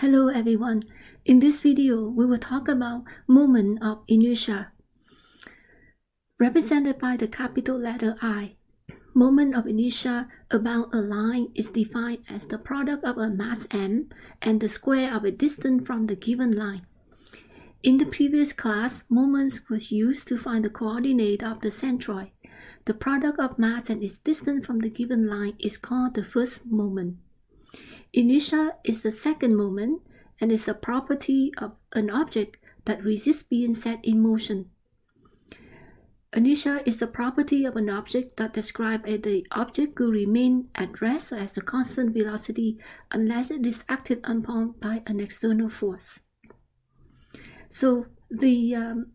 Hello everyone. In this video, we will talk about moment of inertia. Represented by the capital letter I, moment of inertia about a line is defined as the product of a mass m and the square of a distance from the given line. In the previous class, moments was used to find the coordinate of the centroid. The product of mass and its distance from the given line is called the first moment. Inertia is the second moment and is a property of an object that resists being set in motion. Inertia is the property of an object that describes that the object will remain at rest or at a constant velocity unless it is acted upon by an external force. So the um,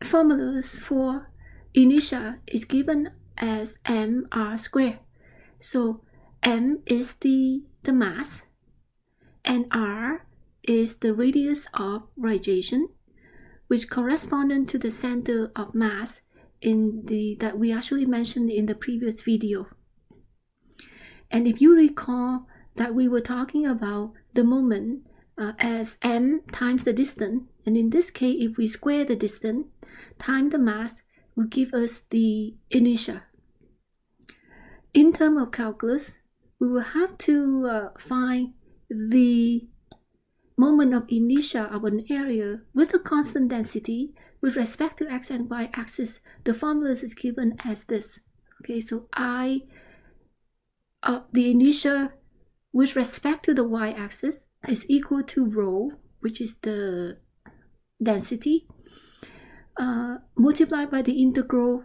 formulas for inertia is given as mr squared. So m is the the mass, and r is the radius of gyration, which corresponded to the center of mass in the that we actually mentioned in the previous video. And if you recall that we were talking about the moment uh, as m times the distance, and in this case, if we square the distance times the mass, will give us the inertia. In terms of calculus, we will have to uh, find the moment of inertia of an area with a constant density with respect to x and y axis. The formula is given as this. Okay, so I, uh, the inertia with respect to the y-axis is equal to rho, which is the density, uh, multiplied by the integral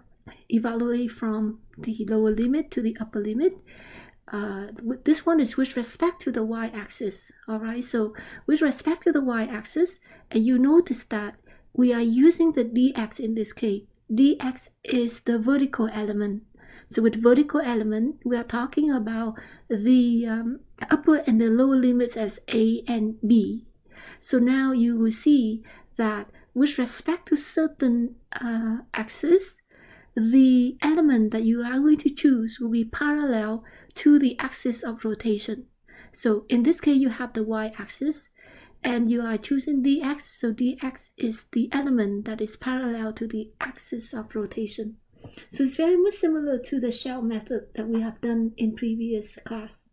evaluate from the lower limit to the upper limit uh, this one is with respect to the y-axis all right so with respect to the y-axis and you notice that we are using the dx in this case. dx is the vertical element. So with vertical element we are talking about the um, upper and the lower limits as a and b. So now you will see that with respect to certain uh, axes the element that you are going to choose will be parallel to the axis of rotation. So in this case, you have the y-axis and you are choosing dx, so dx is the element that is parallel to the axis of rotation. So it's very much similar to the shell method that we have done in previous class.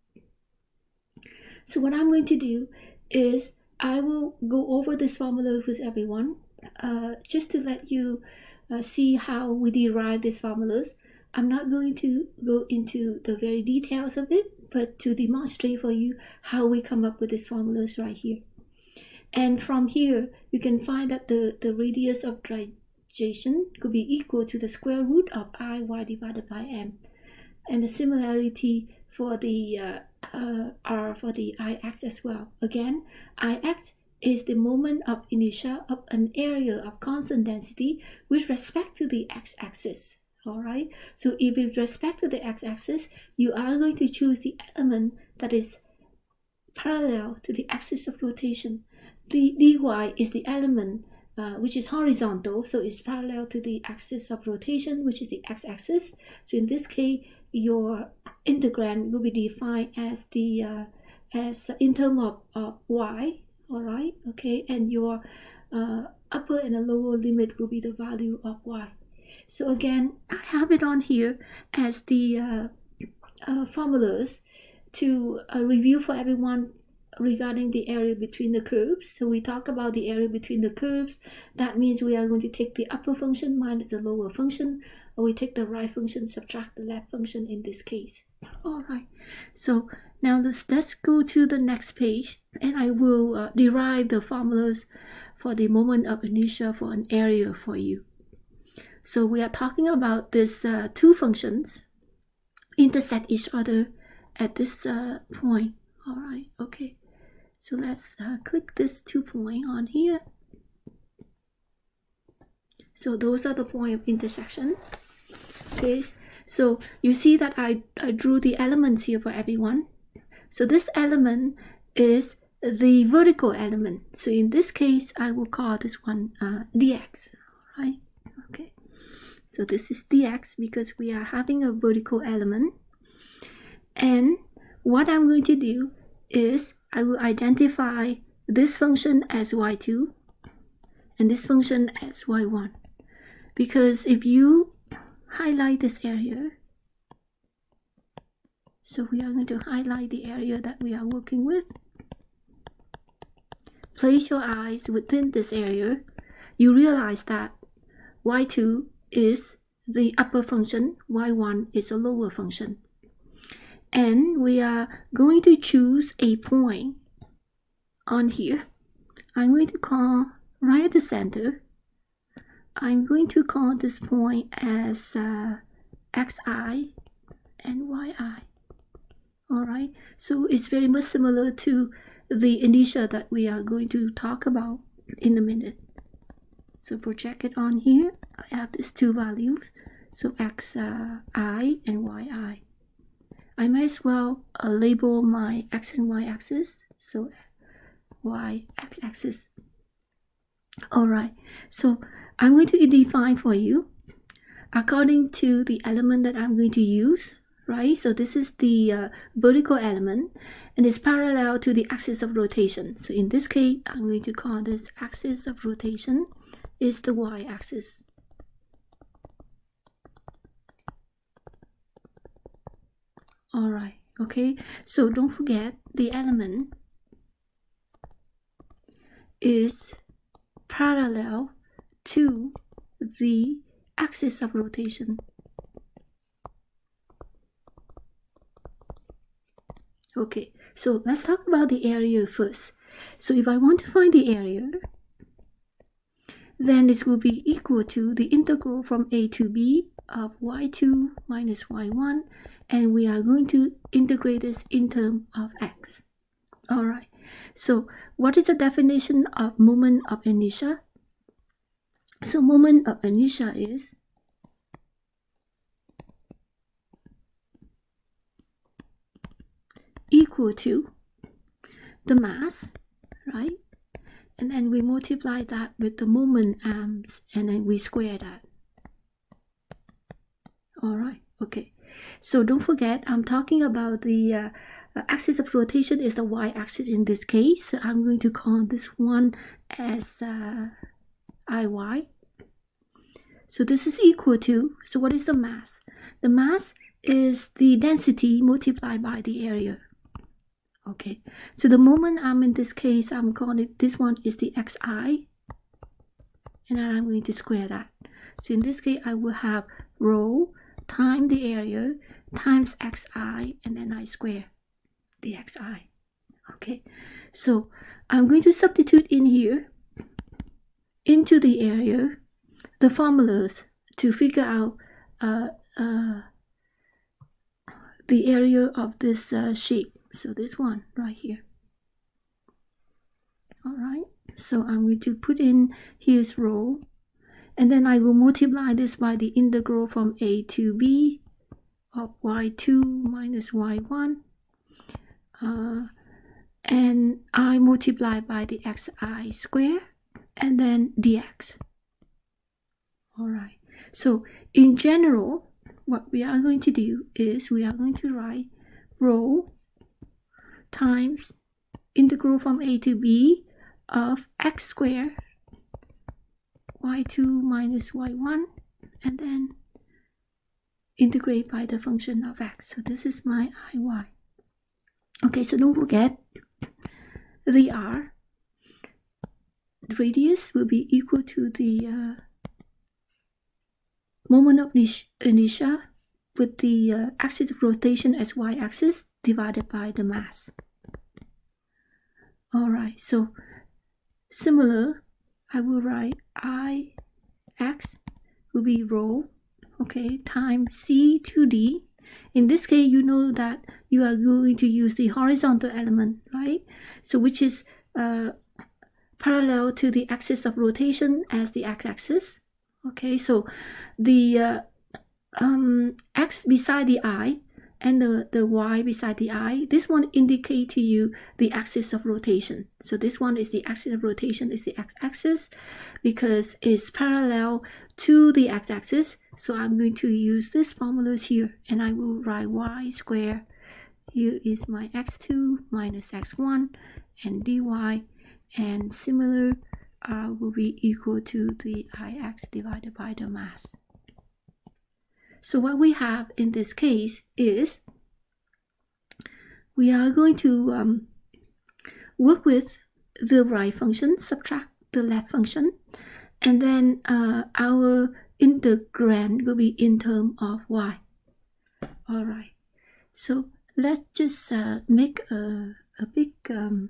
So what I'm going to do is I will go over this formula with everyone uh, just to let you uh, see how we derive these formulas. I'm not going to go into the very details of it, but to demonstrate for you how we come up with these formulas right here. And from here, you can find that the, the radius of gyration could be equal to the square root of i y divided by m. And the similarity for the uh, uh, r for the ix as well. Again, ix is the moment of inertia of an area of constant density with respect to the x-axis all right? So if with respect to the x-axis you are going to choose the element that is parallel to the axis of rotation. The dy is the element uh, which is horizontal so it's parallel to the axis of rotation which is the x-axis. So in this case your integrand will be defined as the uh, as in terms of, of y all right? Okay? And your uh, upper and lower limit will be the value of y so again, I have it on here as the uh, uh, formulas to uh, review for everyone regarding the area between the curves. So we talk about the area between the curves. That means we are going to take the upper function minus the lower function, or we take the right function, subtract the left function in this case. All right. So now let's, let's go to the next page, and I will uh, derive the formulas for the moment of inertia for an area for you. So we are talking about these uh, two functions intersect each other at this uh, point. All right, okay. So let's uh, click this two point on here. So those are the point of intersection. Okay, so you see that I, I drew the elements here for everyone. So this element is the vertical element. So in this case, I will call this one uh, dx, right? So this is dx because we are having a vertical element. And what I'm going to do is I will identify this function as y2 and this function as y1. Because if you highlight this area, so we are going to highlight the area that we are working with. Place your eyes within this area. You realize that y2 is the upper function, y1 is a lower function. And we are going to choose a point on here. I'm going to call right at the center. I'm going to call this point as uh, xi and yi. Alright, so it's very much similar to the inertia that we are going to talk about in a minute. So project it on here. I have these two values, so x uh, i and y i. I might as well uh, label my x and y axis. So y x axis. Alright, so I'm going to define for you according to the element that I'm going to use, right? So this is the uh, vertical element and it's parallel to the axis of rotation. So in this case, I'm going to call this axis of rotation is the y-axis. Alright, okay, so don't forget the element is parallel to the axis of rotation. Okay, so let's talk about the area first. So if I want to find the area, then this will be equal to the integral from a to b of y2 minus y1 and we are going to integrate this in terms of x. Alright, so what is the definition of moment of inertia? So moment of inertia is equal to the mass, right? And then we multiply that with the moment arms and then we square that. All right, okay. So don't forget, I'm talking about the uh, uh, axis of rotation is the y-axis in this case. So I'm going to call this one as uh, IY. So this is equal to, so what is the mass? The mass is the density multiplied by the area. Okay, so the moment arm in this case, I'm calling this one is the xi, and then I'm going to square that. So in this case, I will have rho times the area times xi, and then I square the xi. Okay, so I'm going to substitute in here into the area the formulas to figure out uh, uh, the area of this uh, shape. So this one right here. All right. So I'm going to put in here's rho, and then I will multiply this by the integral from a to b of y2 minus y1 uh, and I multiply by the xi square and then dx. Alright, so in general, what we are going to do is we are going to write rho times integral from a to b of x squared y2 minus y1 and then integrate by the function of x. So this is my iy. Okay, so don't forget the r. The radius will be equal to the uh, moment of inertia with the uh, axis of rotation as y-axis divided by the mass. Alright, so similar, I will write I x will be rho, okay, times c to d in this case, you know that you are going to use the horizontal element, right? So which is uh, parallel to the axis of rotation as the x-axis. Okay, so the uh, um, x beside the i and the, the y beside the i, this one indicate to you the axis of rotation. So this one is the axis of rotation is the x-axis because it's parallel to the x-axis so I'm going to use this formulas here and I will write y squared here is my x2 minus x1 and dy and similar r will be equal to the ix divided by the mass. So what we have in this case is we are going to um, work with the right function, subtract the left function, and then uh, our integrand will be in term of y. All right, so let's just uh, make a, a big um,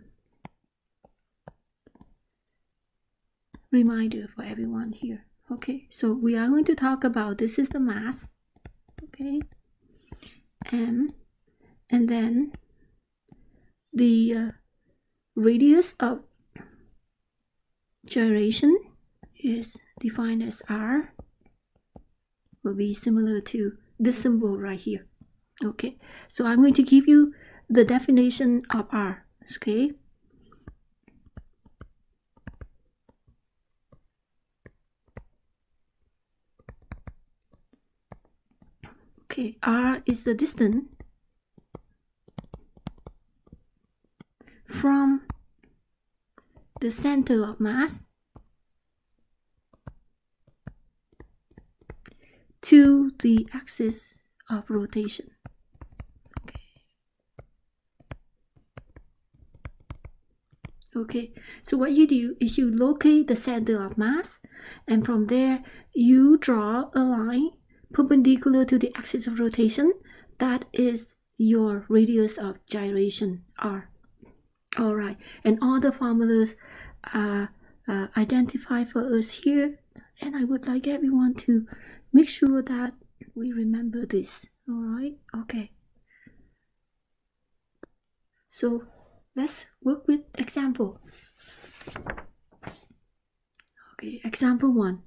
reminder for everyone here. Okay, so we are going to talk about this is the mass. Okay, m, and then the uh, radius of gyration is defined as r. Will be similar to this symbol right here. Okay. So i'm going to give you the definition of r. Okay okay r is the distance from the center of mass to the axis of rotation. Okay. so what you do is you locate the center of mass and from there you draw a line perpendicular to the axis of rotation that is your radius of gyration r. All right. And all the formulas are uh, identified for us here. And i would like everyone to make sure that we remember this. All right. Okay. So let's work with example. Okay example one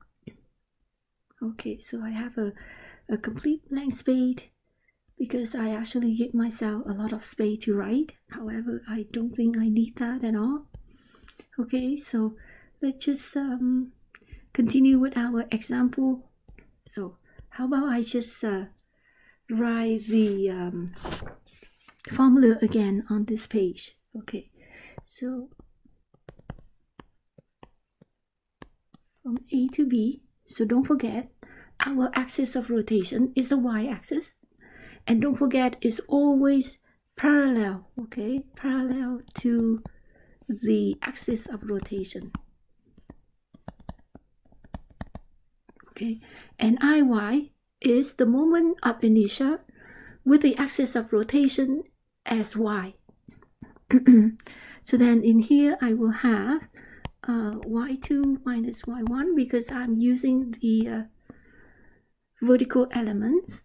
okay so i have a, a complete blank space because I actually give myself a lot of space to write. However, I don't think I need that at all. Okay, so let's just um, continue with our example. So how about I just uh, write the um, formula again on this page. Okay, so from A to B, so don't forget our axis of rotation is the y-axis. And don't forget it's always parallel okay? Parallel to the axis of rotation. Okay? And iy is the moment of inertia with the axis of rotation as y. So then in here i will have uh, y2 minus y1 because i'm using the uh, vertical elements.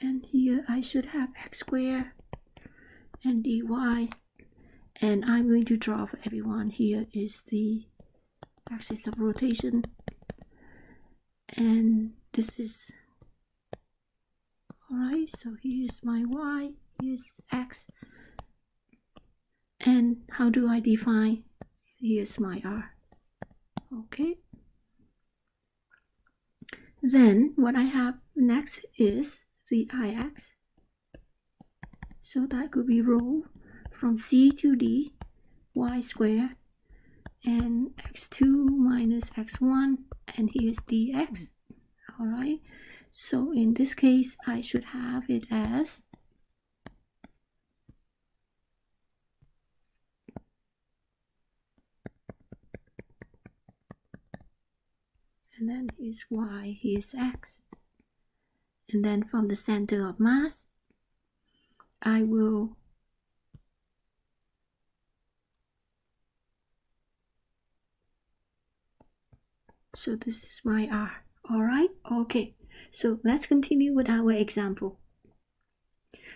And here I should have x squared and dy. And I'm going to draw for everyone. Here is the axis of rotation. And this is alright so here's my y here's x. And how do I define here's my r okay. Then what I have next is the ix. So that could be rho from c to d y squared and x2 minus x1 and here's dx all right. So in this case I should have it as and then here's y is x. And then from the center of mass I will so this is my R. Alright? Okay. So let's continue with our example.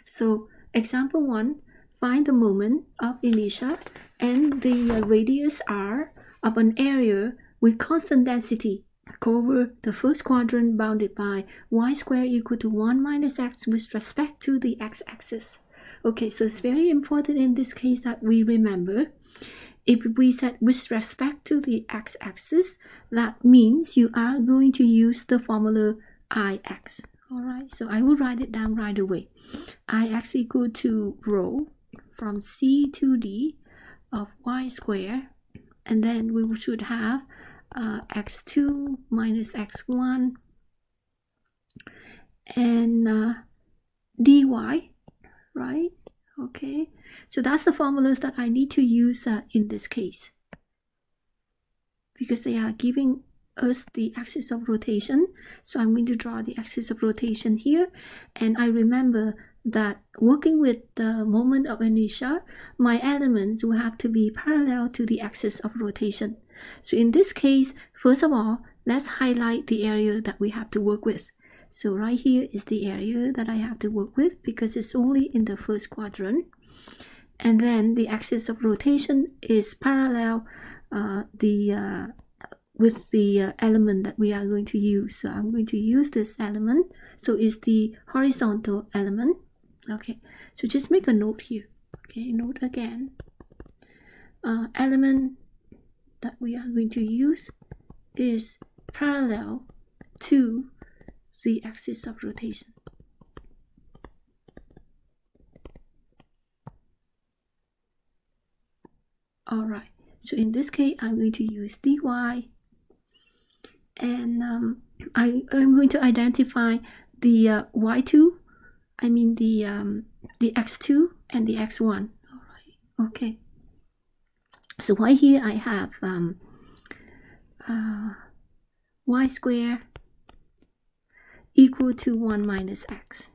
So example 1 find the moment of inertia and the radius r of an area with constant density cover the first quadrant bounded by y squared equal to 1 minus x with respect to the x-axis. Okay, so it's very important in this case that we remember if we said with respect to the x-axis, that means you are going to use the formula ix. All right, so I will write it down right away. Ix equal to rho from C to D of y squared, and then we should have uh, x2 minus x1 and uh, dy, right? Okay, so that's the formulas that I need to use uh, in this case because they are giving us the axis of rotation. So I'm going to draw the axis of rotation here. And I remember that working with the moment of inertia, my elements will have to be parallel to the axis of rotation. So in this case, first of all, let's highlight the area that we have to work with. So right here is the area that I have to work with because it's only in the first quadrant. And then the axis of rotation is parallel uh, the uh, with the uh, element that we are going to use. So I'm going to use this element. So it's the horizontal element. Okay, so just make a note here. Okay, note again. Uh, element that we are going to use is parallel to the axis of rotation. Alright, so in this case, I'm going to use dy and um, I am going to identify the uh, y2, I mean the um, the x2 and the x1. All right, okay. So right here I have um, uh, y square equal to 1 minus x.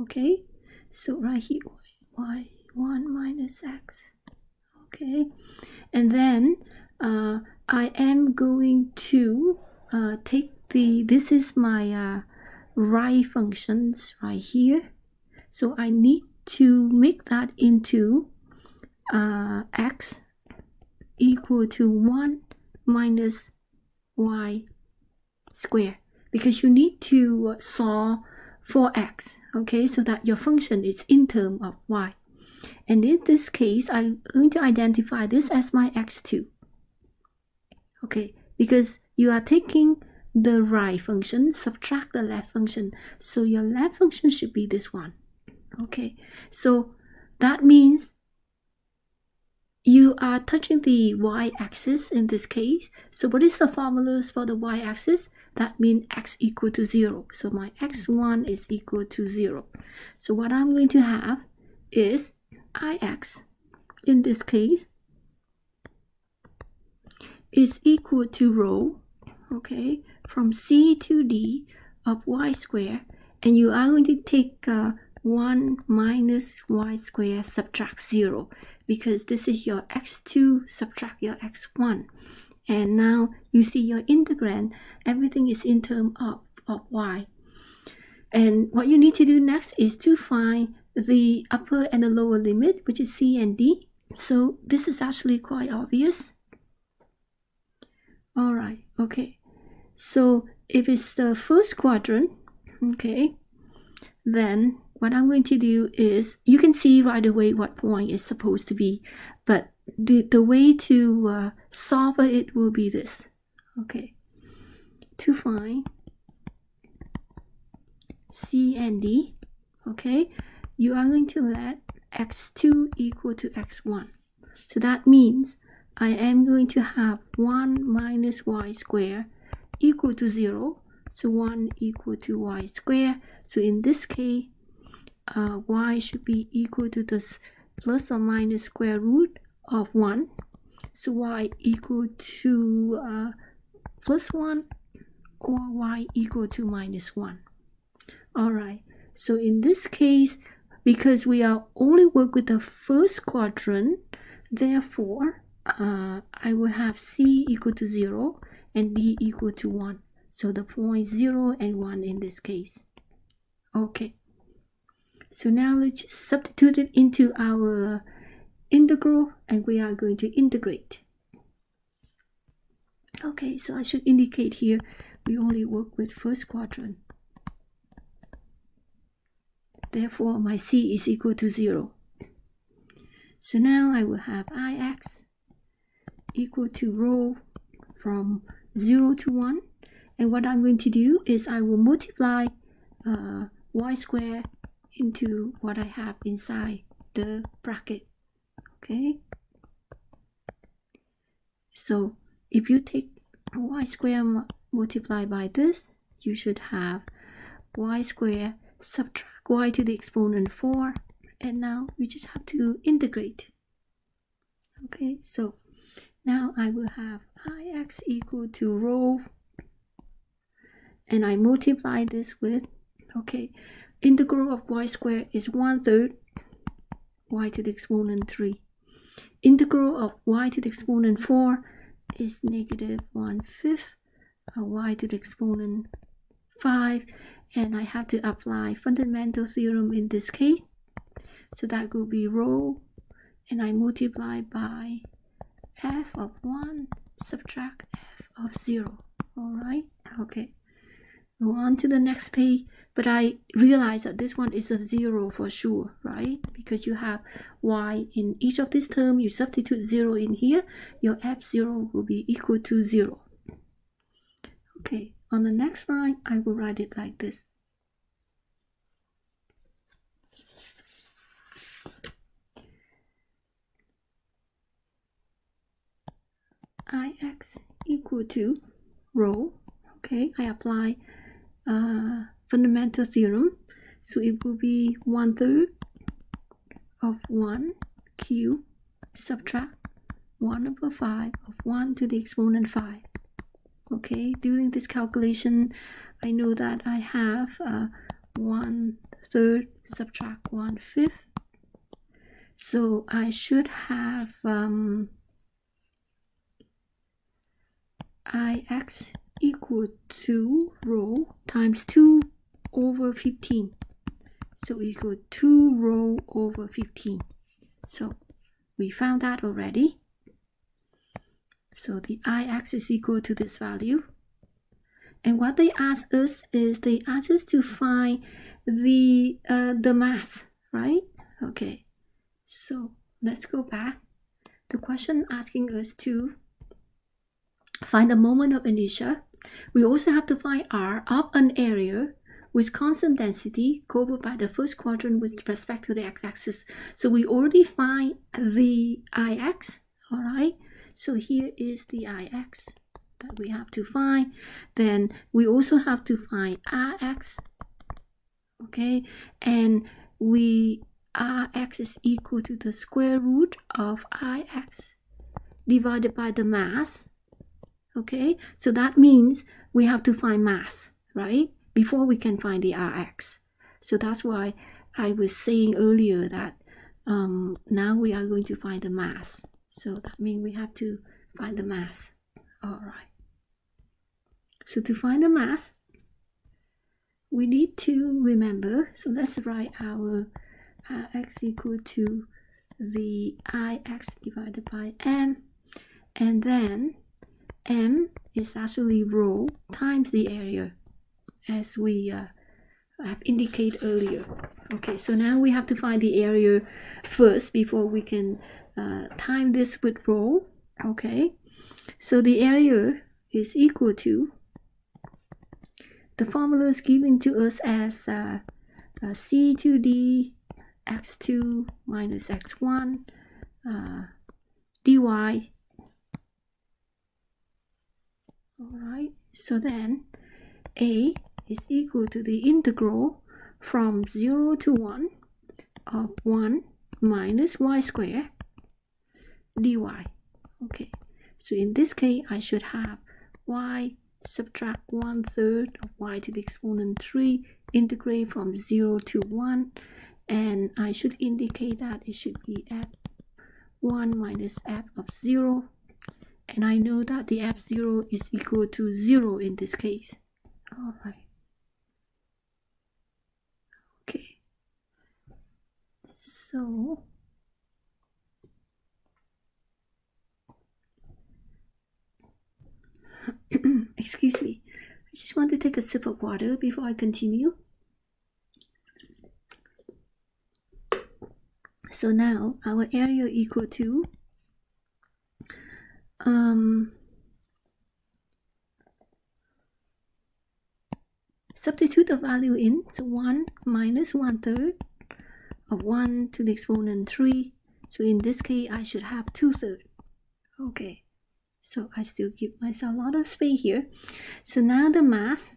Okay, so right here y 1 minus x. Okay, and then uh, I am going to uh, take the this is my uh, right functions right here so I need to make that into uh, x equal to 1 minus y square because you need to uh, solve for x okay so that your function is in term of y and in this case I'm going to identify this as my x2 okay because you are taking the right function, subtract the left function. So your left function should be this one. Okay, so that means you are touching the y-axis in this case. So what is the formulas for the y-axis? That means x equal to 0. So my x1 is equal to 0. So what I'm going to have is ix, in this case, is equal to rho okay, from C to D of y square, and you are going to take uh, 1 minus y square subtract 0 because this is your x2 subtract your x1 and now you see your integrand everything is in term of, of y. And what you need to do next is to find the upper and the lower limit which is c and d. So this is actually quite obvious. All right okay. So if it's the first quadrant, okay, then what I'm going to do is you can see right away what point is supposed to be, but the, the way to uh, solve it will be this, okay, to find C and D, okay, you are going to let x2 equal to x1. So that means I am going to have 1 minus y squared equal to 0 so 1 equal to y square. So in this case uh, y should be equal to this plus or minus square root of 1 so y equal to uh, plus 1 or y equal to minus 1 alright so in this case because we are only work with the first quadrant therefore uh, I will have c equal to 0 and d equal to 1 so the point 0 and 1 in this case. Okay so now let's substitute it into our integral and we are going to integrate. Okay so I should indicate here we only work with first quadrant. Therefore my c is equal to 0 so now I will have ix equal to rho from 0 to 1 and what I'm going to do is I will multiply uh, y square into what I have inside the bracket. Okay. So if you take y square multiplied by this, you should have y square subtract y to the exponent 4 and now we just have to integrate okay so now I will have ix equal to rho and I multiply this with okay integral of y squared is 1 third y to the exponent 3 integral of y to the exponent 4 is negative 1 fifth uh, y to the exponent 5 and I have to apply fundamental theorem in this case. So that will be rho. And I multiply by f of 1 subtract f of 0 alright okay. Go on to the next page but I realize that this one is a 0 for sure right because you have y in each of these terms you substitute 0 in here your f0 will be equal to 0 okay on the next line, I will write it like this. Ix equal to rho. Okay, I apply uh, fundamental theorem. So it will be one third of 1 q subtract 1 over 5 of 1 to the exponent 5 okay doing this calculation I know that I have uh, one third subtract one fifth so I should have um, Ix equal to rho times 2 over 15 so equal 2 rho over 15 so we found that already so the ix is equal to this value. And what they ask us is they ask us to find the uh, the mass, right? Okay. So let's go back. The question asking us to find the moment of inertia. We also have to find r of an area with constant density covered by the first quadrant with respect to the x-axis. So we already find the ix, all right? So here is the Ix that we have to find. Then we also have to find Rx. Okay, and we Rx is equal to the square root of Ix divided by the mass. Okay, so that means we have to find mass, right? Before we can find the Rx. So that's why I was saying earlier that um, now we are going to find the mass. So that means we have to find the mass. All right. So to find the mass, we need to remember, so let's write our Rx equal to the ix divided by m, and then m is actually rho times the area, as we uh, have indicated earlier. Okay, so now we have to find the area first before we can uh, time this with rho okay so the area is equal to the formula is given to us as uh, uh, c2d x2 minus x1 uh, dy all right so then a is equal to the integral from 0 to 1 of 1 minus y squared dy. Okay, so in this case, I should have y subtract one third of y to the exponent 3 integrate from 0 to 1 and I should indicate that it should be f1 minus f of 0 and I know that the f0 is equal to 0 in this case. Alright. Okay. So Excuse me. I just want to take a sip of water before I continue. So now our area equal to um, substitute the value in. So 1 minus 1 third of 1 to the exponent 3. So in this case, I should have 2 thirds. Okay, so I still give myself a lot of space here. So now the mass,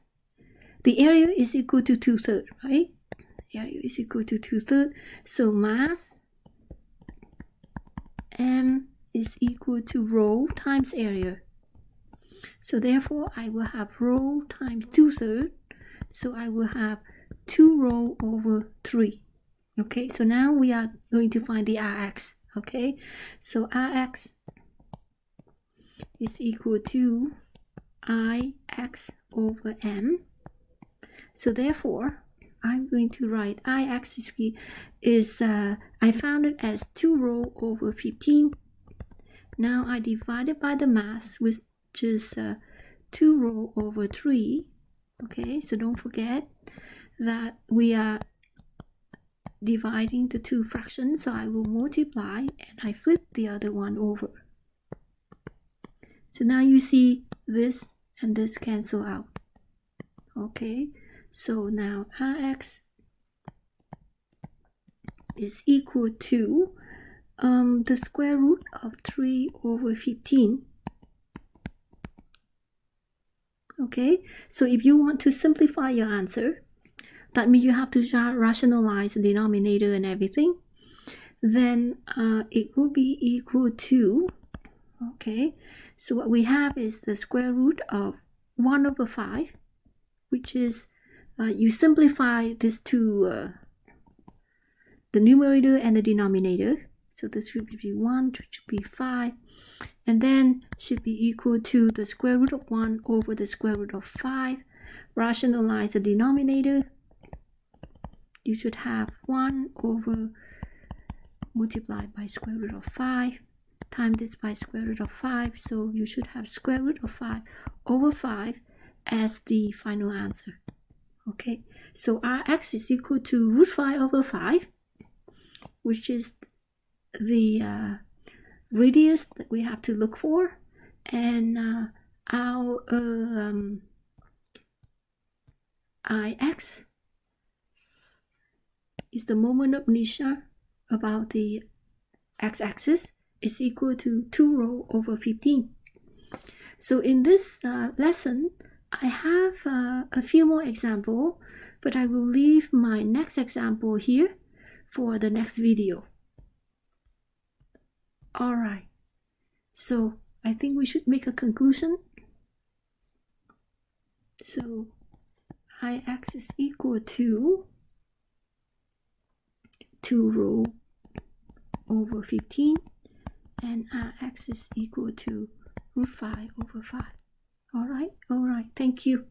the area is equal to 2 thirds, right? area is equal to 2 thirds. So mass m is equal to rho times area. So therefore, I will have rho times 2 thirds. So I will have 2 rho over 3. Okay, so now we are going to find the Rx. Okay, so Rx is equal to Ix over M. So therefore, I'm going to write Ix is, uh, I found it as 2 rho over 15. Now I divide it by the mass, which is uh, 2 rho over 3. Okay, so don't forget that we are dividing the two fractions, so I will multiply and I flip the other one over. So now you see this and this cancel out. Okay, so now Rx is equal to um, the square root of 3 over 15. Okay, so if you want to simplify your answer, that means you have to rationalize the denominator and everything. Then uh, it will be equal to, okay, so what we have is the square root of 1 over 5, which is, uh, you simplify this to uh, the numerator and the denominator. So this should be 1, which should be 5, and then should be equal to the square root of 1 over the square root of 5. Rationalize the denominator, you should have 1 over multiplied by square root of 5 times this by square root of 5 so you should have square root of 5 over 5 as the final answer. Okay? So rx is equal to root 5 over 5 which is the uh, radius that we have to look for. And uh, our um, ix is the moment of inertia about the x-axis is equal to 2 rho over 15. So in this uh, lesson, I have uh, a few more example, but I will leave my next example here for the next video. Alright, so I think we should make a conclusion. So Ix is equal to 2 rho over 15 and Rx is equal to root 5 over 5. Alright, alright, thank you.